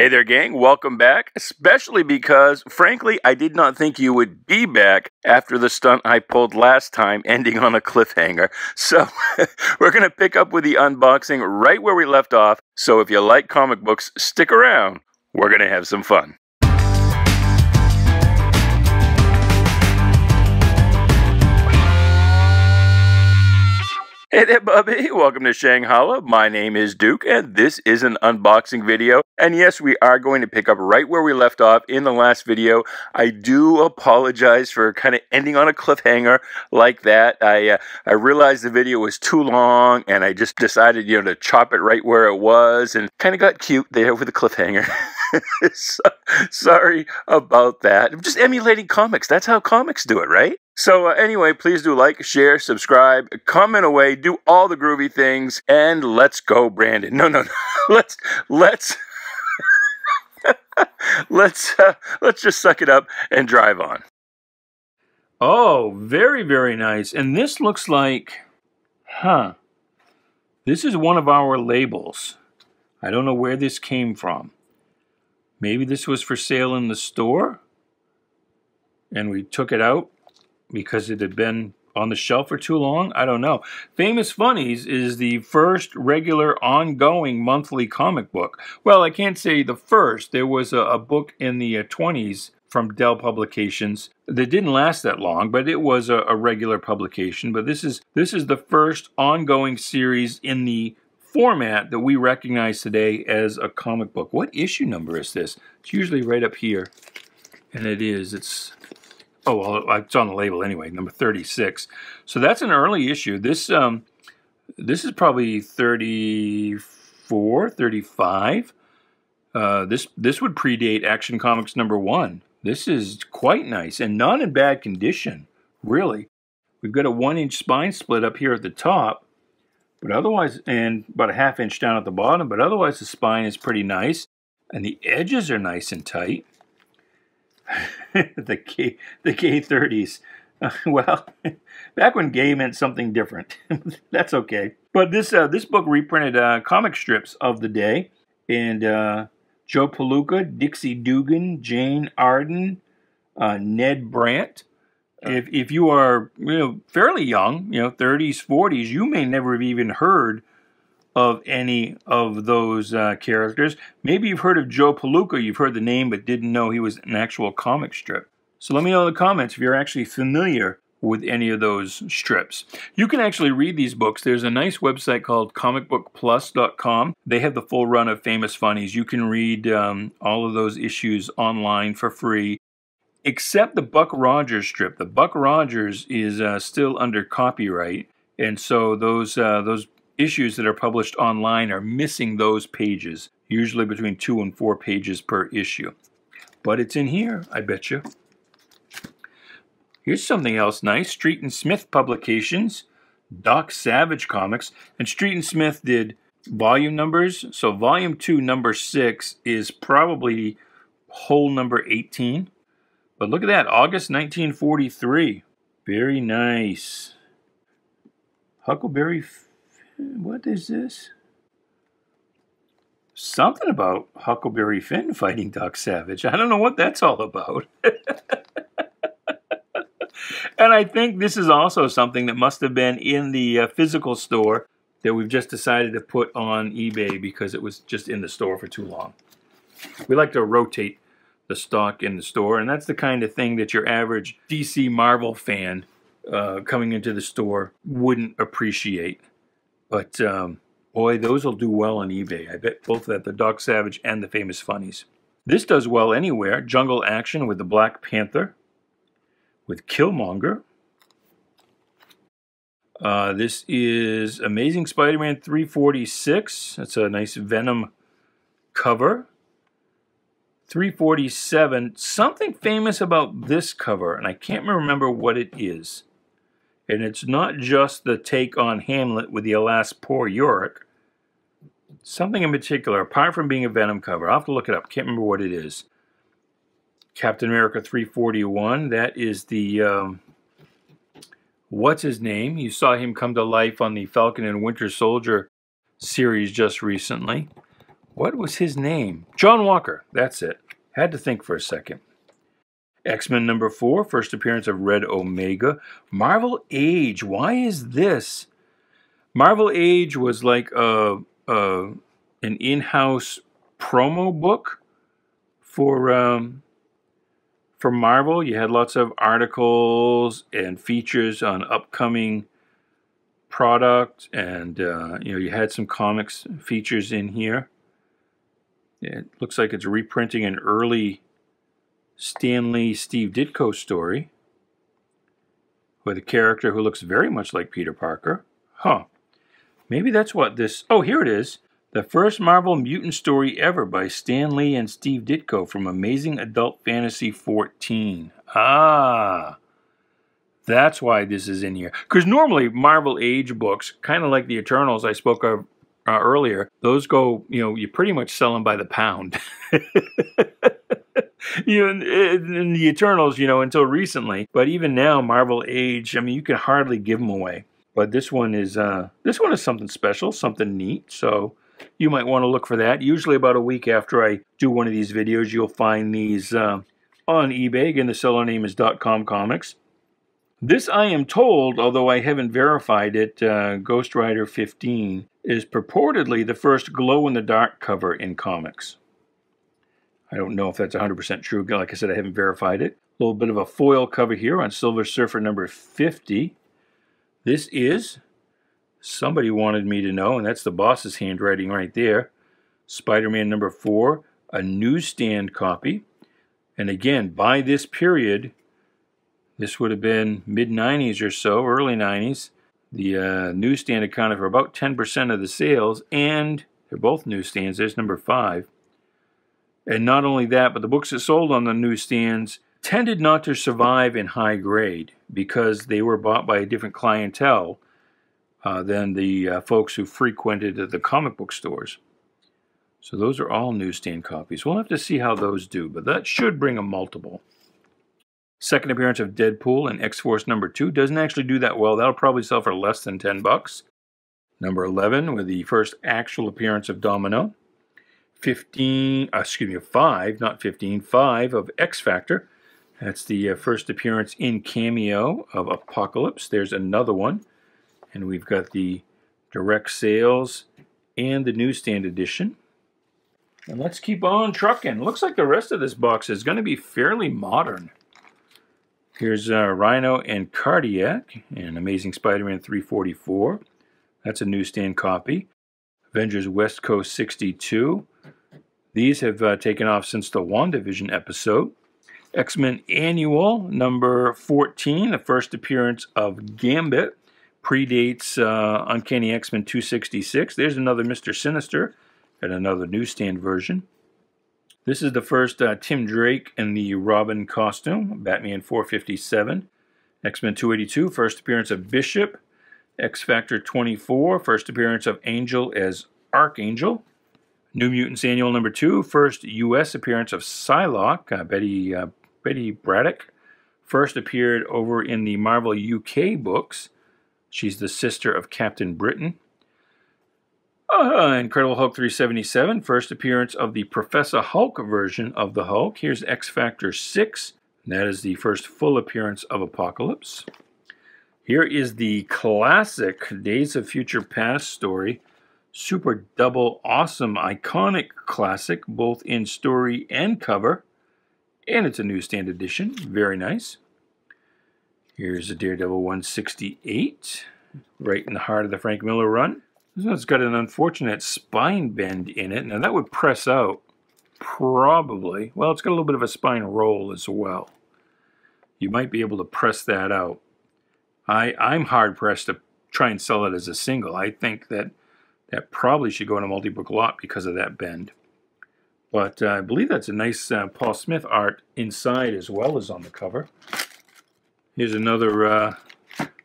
Hey there, gang. Welcome back. Especially because, frankly, I did not think you would be back after the stunt I pulled last time, ending on a cliffhanger. So, we're going to pick up with the unboxing right where we left off. So, if you like comic books, stick around. We're going to have some fun. Hey there, Bubby. Welcome to Shanghalla. My name is Duke, and this is an unboxing video. And yes, we are going to pick up right where we left off in the last video. I do apologize for kind of ending on a cliffhanger like that. I uh, I realized the video was too long, and I just decided, you know, to chop it right where it was, and kind of got cute there with the cliffhanger. so, sorry about that. I'm just emulating comics. That's how comics do it, right? So uh, anyway, please do like, share, subscribe, comment away, do all the groovy things, and let's go, Brandon. No, no, no. let's let's let's uh, let's just suck it up and drive on. Oh, very very nice. And this looks like, huh? This is one of our labels. I don't know where this came from. Maybe this was for sale in the store, and we took it out because it had been on the shelf for too long? I don't know. Famous Funnies is the first regular ongoing monthly comic book. Well, I can't say the first. There was a, a book in the uh, 20s from Dell Publications that didn't last that long, but it was a, a regular publication. But this is this is the first ongoing series in the format that we recognize today as a comic book. What issue number is this? It's usually right up here. And it is. It's Oh, well, it's on the label anyway, number 36. So that's an early issue. This um, this is probably 34, 35. Uh, this this would predate Action Comics number one. This is quite nice and not in bad condition, really. We've got a one-inch spine split up here at the top, but otherwise, and about a half inch down at the bottom, but otherwise the spine is pretty nice, and the edges are nice and tight. the gay, the gay 30s. Uh, well, back when gay meant something different. That's okay. But this uh, this book reprinted uh, comic strips of the day, and uh, Joe Palooka, Dixie Dugan, Jane Arden, uh, Ned Brant. If if you are you know fairly young, you know 30s, 40s, you may never have even heard of any of those uh, characters. Maybe you've heard of Joe Palooka, you've heard the name but didn't know he was an actual comic strip. So let me know in the comments if you're actually familiar with any of those strips. You can actually read these books. There's a nice website called comicbookplus.com. They have the full run of Famous Funnies. You can read um, all of those issues online for free, except the Buck Rogers strip. The Buck Rogers is uh, still under copyright, and so those uh, those issues that are published online are missing those pages, usually between two and four pages per issue. But it's in here, I bet you. Here's something else nice. Street and Smith Publications, Doc Savage Comics, and Street and Smith did volume numbers. So volume 2, number 6 is probably whole number 18. But look at that, August 1943. Very nice. Huckleberry what is this? Something about Huckleberry Finn fighting Doc Savage. I don't know what that's all about. and I think this is also something that must have been in the uh, physical store that we've just decided to put on eBay because it was just in the store for too long. We like to rotate the stock in the store, and that's the kind of thing that your average DC Marvel fan uh, coming into the store wouldn't appreciate. But um, boy, those will do well on eBay. I bet both that the Doc Savage and the Famous Funnies. This does well anywhere. Jungle Action with the Black Panther, with Killmonger. Uh, this is Amazing Spider-Man 346. That's a nice Venom cover. 347. Something famous about this cover, and I can't remember what it is. And it's not just the take on Hamlet with the Alas Poor Yorick. Something in particular, apart from being a Venom cover. I'll have to look it up. Can't remember what it is. Captain America 341. That is the... Um, what's his name? You saw him come to life on the Falcon and Winter Soldier series just recently. What was his name? John Walker. That's it. Had to think for a second. X-Men number four, first appearance of Red Omega. Marvel Age. Why is this? Marvel Age was like a, a an in-house promo book for um, for Marvel. You had lots of articles and features on upcoming product, and uh, you know you had some comics features in here. It looks like it's reprinting an early Stan Lee Steve Ditko story with a character who looks very much like Peter Parker. Huh. Maybe that's what this... Oh, here it is. The first Marvel mutant story ever by Stan Lee and Steve Ditko from Amazing Adult Fantasy 14. Ah, that's why this is in here. Because normally Marvel Age books, kind of like the Eternals I spoke of uh, earlier, those go, you know, you pretty much sell them by the pound. in, in the Eternals, you know, until recently. But even now, Marvel Age, I mean, you can hardly give them away. But this one is uh, this one is something special, something neat. So you might want to look for that. Usually about a week after I do one of these videos, you'll find these uh, on eBay. Again, the seller name is Dotcom Comics. This, I am told, although I haven't verified it, uh, Ghost Rider 15 is purportedly the first glow-in-the-dark cover in comics. I don't know if that's 100% true. Like I said, I haven't verified it. A little bit of a foil cover here on Silver Surfer number 50. This is, somebody wanted me to know, and that's the boss's handwriting right there. Spider-Man number 4, a newsstand copy. And again, by this period, this would have been mid-90s or so, early 90s. The uh, newsstand accounted for about 10% of the sales, and they're both newsstands. There's number 5. And not only that, but the books that sold on the newsstands tended not to survive in high grade because they were bought by a different clientele uh, than the uh, folks who frequented the comic book stores. So those are all newsstand copies. We'll have to see how those do, but that should bring a multiple. Second appearance of Deadpool in X-Force number 2 doesn't actually do that well. That'll probably sell for less than 10 bucks. Number 11 with the first actual appearance of Domino. 15, uh, excuse me, 5, not 15, 5 of X Factor. That's the uh, first appearance in Cameo of Apocalypse. There's another one. And we've got the direct sales and the newsstand edition. And let's keep on trucking. Looks like the rest of this box is going to be fairly modern. Here's uh, Rhino and Cardiac and Amazing Spider-Man 344. That's a newsstand copy. Avengers West Coast 62. These have uh, taken off since the WandaVision episode. X-Men Annual number 14, the first appearance of Gambit, predates uh, Uncanny X-Men 266. There's another Mr. Sinister and another newsstand version. This is the first uh, Tim Drake in the Robin costume, Batman 457. X-Men 282, first appearance of Bishop. X-Factor 24, first appearance of Angel as Archangel. New Mutants Annual number two, first U.S. appearance of Psylocke, uh, Betty uh, Betsy Braddock. First appeared over in the Marvel UK books. She's the sister of Captain Britain. Uh, Incredible Hulk 377, first appearance of the Professor Hulk version of the Hulk. Here's X Factor 6. that is the first full appearance of Apocalypse. Here is the classic Days of Future Past story. Super double awesome iconic classic both in story and cover. And it's a newsstand edition. Very nice. Here's a Daredevil 168 right in the heart of the Frank Miller run. This one's got an unfortunate spine bend in it. Now that would press out probably well it's got a little bit of a spine roll as well. You might be able to press that out I, I'm hard pressed to try and sell it as a single I think that that probably should go in a multi-book lot because of that bend. But uh, I believe that's a nice uh, Paul Smith art inside as well as on the cover. Here's another uh,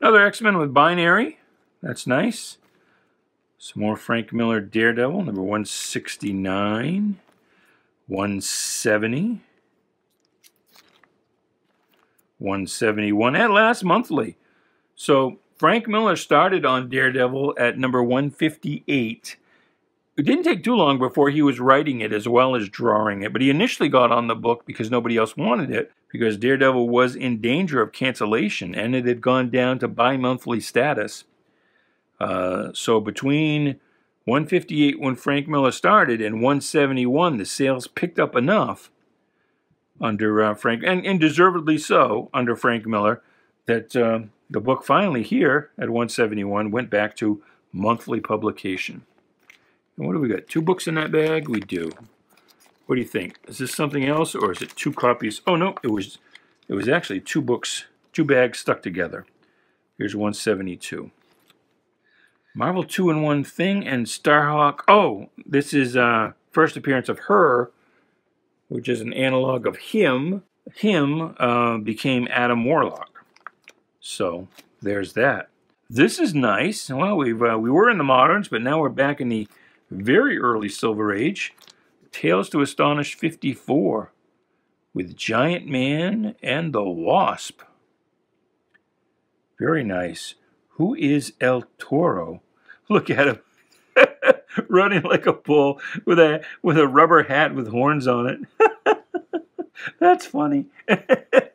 another X-Men with binary. That's nice. Some more Frank Miller Daredevil, number 169, 170, 171, at last monthly. So Frank Miller started on Daredevil at number 158. It didn't take too long before he was writing it as well as drawing it, but he initially got on the book because nobody else wanted it, because Daredevil was in danger of cancellation and it had gone down to bi monthly status. Uh, so between 158 when Frank Miller started and 171, the sales picked up enough under uh, Frank, and, and, deservedly so under Frank Miller, that uh, the book finally here at 171 went back to monthly publication. And what do we got? Two books in that bag? We do. What do you think? Is this something else or is it two copies? Oh no, it was it was actually two books, two bags stuck together. Here's 172. Marvel 2 in 1 Thing and Starhawk. Oh, this is uh first appearance of her, which is an analog of him. Him uh, became Adam Warlock. So there's that. This is nice. Well, we've uh, we were in the moderns, but now we're back in the very early Silver Age. Tales to Astonish 54 with Giant Man and the Wasp. Very nice. Who is El Toro? Look at him. Running like a bull with a with a rubber hat with horns on it. That's funny.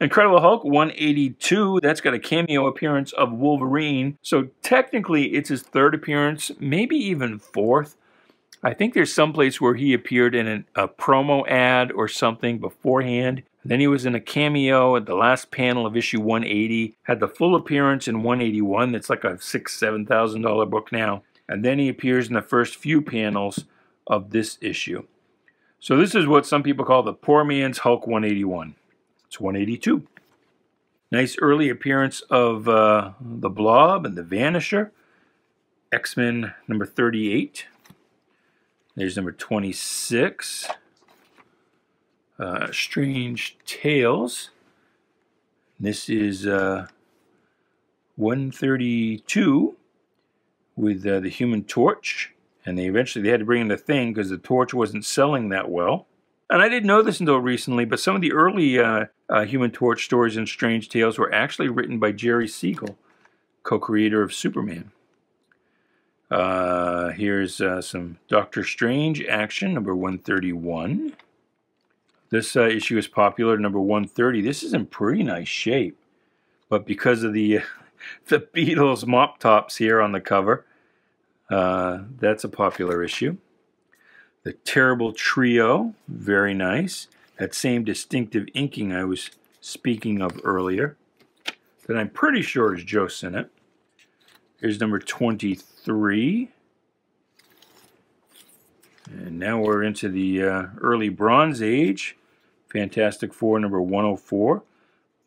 Incredible Hulk 182, that's got a cameo appearance of Wolverine. So technically it's his third appearance, maybe even fourth. I think there's some place where he appeared in an, a promo ad or something beforehand. Then he was in a cameo at the last panel of issue 180. Had the full appearance in 181. That's like a six, seven thousand dollar book now. And then he appears in the first few panels of this issue. So this is what some people call the poor man's Hulk 181. It's 182. Nice early appearance of uh, the Blob and the Vanisher. X-Men number 38. There's number 26. Uh, Strange Tales. This is uh, 132 with uh, the Human Torch. And they eventually they had to bring in the Thing because the Torch wasn't selling that well. And I didn't know this until recently, but some of the early uh, uh, Human Torch stories and Strange Tales were actually written by Jerry Siegel, co-creator of Superman. Uh, here's uh, some Doctor Strange action, number 131. This uh, issue is popular, number 130. This is in pretty nice shape, but because of the the Beatles mop tops here on the cover, uh, that's a popular issue. The Terrible Trio, very nice. That same distinctive inking I was speaking of earlier. That I'm pretty sure is Joe Sinnott. Here's number 23. And now we're into the uh, early Bronze Age. Fantastic Four number 104.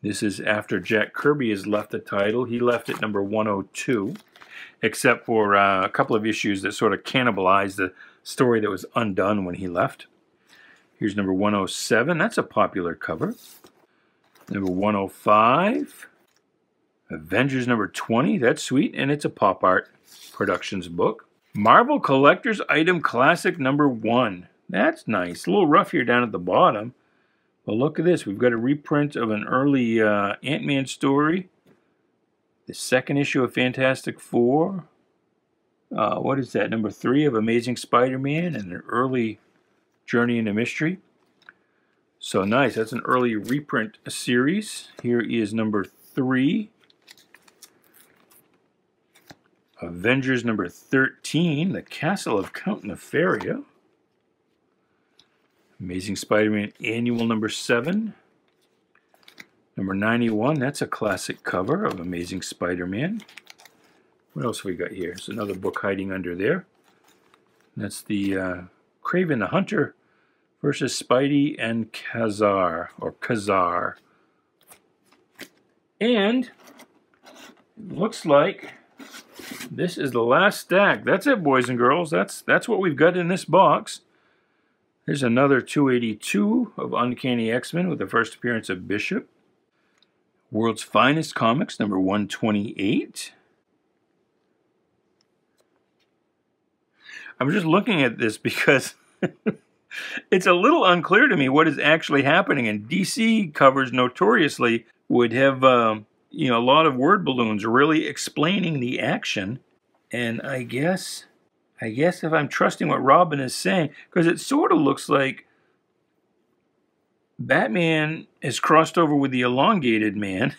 This is after Jack Kirby has left the title. He left it number 102, except for uh, a couple of issues that sort of cannibalized the story that was undone when he left. Here's number 107. That's a popular cover. Number 105. Avengers number 20. That's sweet. And it's a Pop Art Productions book. Marvel Collector's Item Classic number 1. That's nice. A little rough here down at the bottom. But look at this. We've got a reprint of an early uh, Ant-Man story. The second issue of Fantastic Four uh, what is that, number three of Amazing Spider-Man and an early Journey into Mystery. So nice, that's an early reprint series. Here is number three. Avengers number 13, The Castle of Count Nefaria. Amazing Spider-Man Annual number 7. Number 91, that's a classic cover of Amazing Spider-Man. What else have we got here? There's another book hiding under there. That's the uh, Kraven the Hunter versus Spidey and Ka-Zar, or Ka-Zar. And looks like this is the last stack. That's it, boys and girls. That's that's what we've got in this box. There's another 282 of Uncanny X-Men with the first appearance of Bishop. World's Finest Comics, number 128. I'm just looking at this because it's a little unclear to me what is actually happening. And DC covers notoriously would have, uh, you know, a lot of word balloons really explaining the action. And I guess, I guess if I'm trusting what Robin is saying, because it sort of looks like Batman has crossed over with the elongated man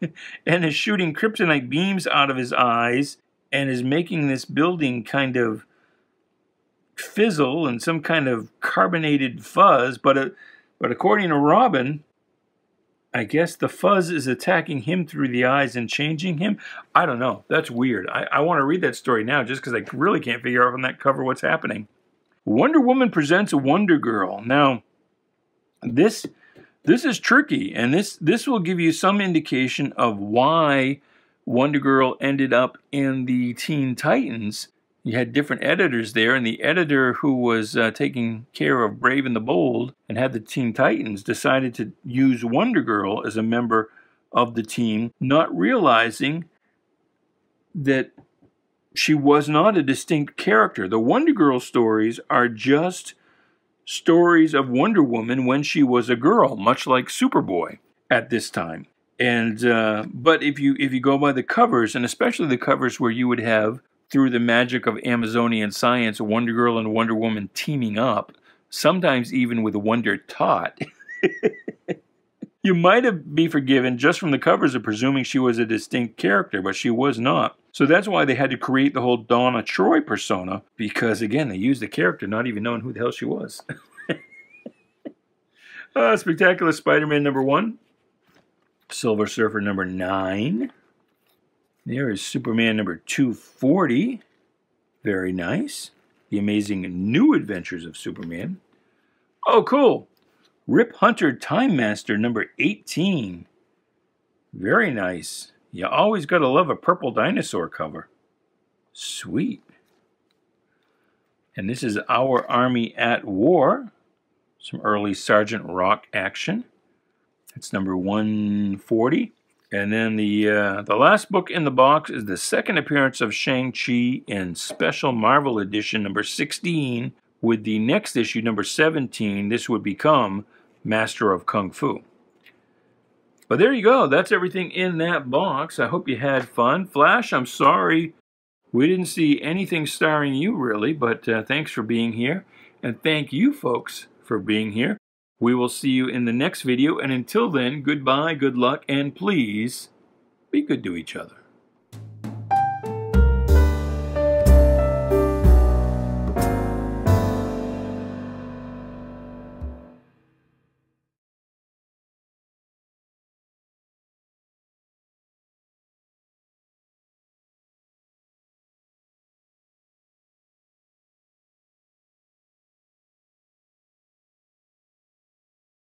and is shooting kryptonite beams out of his eyes and is making this building kind of fizzle and some kind of carbonated fuzz. But, uh, but according to Robin, I guess the fuzz is attacking him through the eyes and changing him. I don't know. That's weird. I, I want to read that story now just because I really can't figure out on that cover what's happening. Wonder Woman presents a Wonder Girl. Now, this this is tricky, and this this will give you some indication of why Wonder Girl ended up in the Teen Titans you had different editors there, and the editor who was uh, taking care of Brave and the Bold and had the Teen Titans decided to use Wonder Girl as a member of the team, not realizing that she was not a distinct character. The Wonder Girl stories are just stories of Wonder Woman when she was a girl, much like Superboy at this time. And uh, but if you if you go by the covers, and especially the covers where you would have through the magic of Amazonian science, a Wonder Girl and Wonder Woman teaming up, sometimes even with Wonder Tot. you might have be forgiven just from the covers of presuming she was a distinct character, but she was not. So that's why they had to create the whole Donna Troy persona, because again, they used the character not even knowing who the hell she was. uh, Spectacular Spider Man number one, Silver Surfer number nine. There is Superman number 240. Very nice. The Amazing New Adventures of Superman. Oh, cool. Rip Hunter Time Master number 18. Very nice. You always got to love a purple dinosaur cover. Sweet. And this is Our Army at War. Some early Sergeant Rock action. That's number 140. And then the uh, the last book in the box is the second appearance of Shang-Chi in Special Marvel Edition number 16. With the next issue, number 17, this would become Master of Kung Fu. But there you go. That's everything in that box. I hope you had fun. Flash, I'm sorry we didn't see anything starring you, really, but uh, thanks for being here. And thank you, folks, for being here. We will see you in the next video, and until then, goodbye, good luck, and please be good to each other.